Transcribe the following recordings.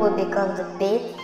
Quebec on the beat.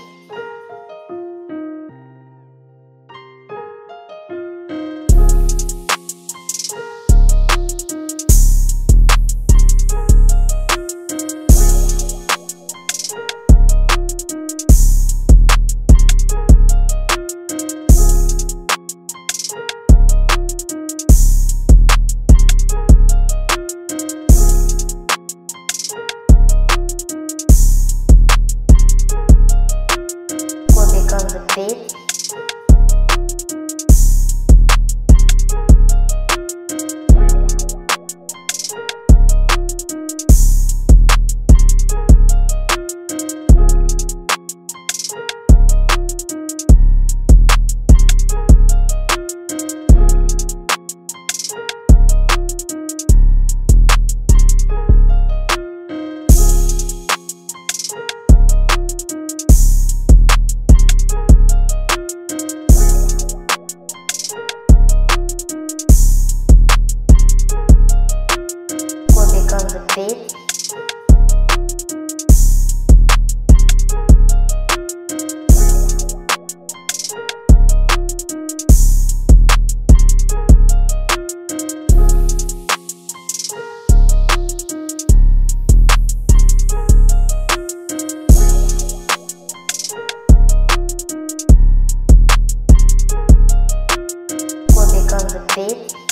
baby.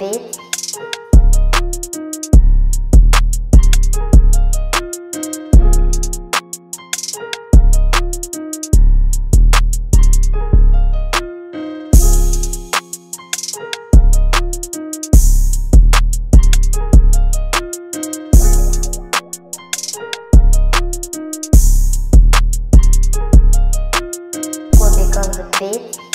Becomes? on the beat.